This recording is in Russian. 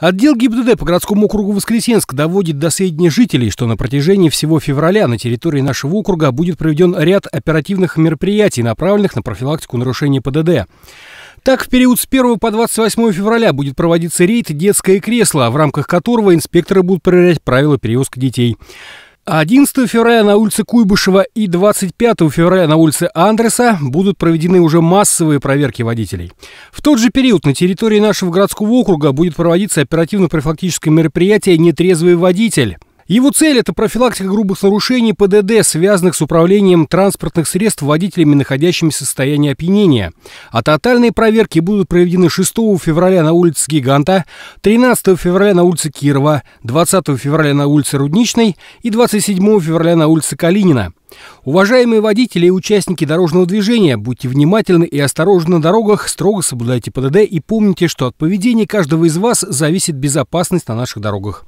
Отдел ГИБДД по городскому округу Воскресенск доводит до сведения жителей, что на протяжении всего февраля на территории нашего округа будет проведен ряд оперативных мероприятий, направленных на профилактику нарушений ПДД. Так, в период с 1 по 28 февраля будет проводиться рейд «Детское кресло», в рамках которого инспекторы будут проверять правила перевозки детей. 11 февраля на улице Куйбышева и 25 февраля на улице Андреса будут проведены уже массовые проверки водителей. В тот же период на территории нашего городского округа будет проводиться оперативно-профилактическое мероприятие «Нетрезвый водитель». Его цель – это профилактика грубых нарушений ПДД, связанных с управлением транспортных средств водителями, находящимися в состоянии опьянения. А тотальные проверки будут проведены 6 февраля на улице Гиганта, 13 февраля на улице Кирова, 20 февраля на улице Рудничной и 27 февраля на улице Калинина. Уважаемые водители и участники дорожного движения, будьте внимательны и осторожны на дорогах, строго соблюдайте ПДД и помните, что от поведения каждого из вас зависит безопасность на наших дорогах.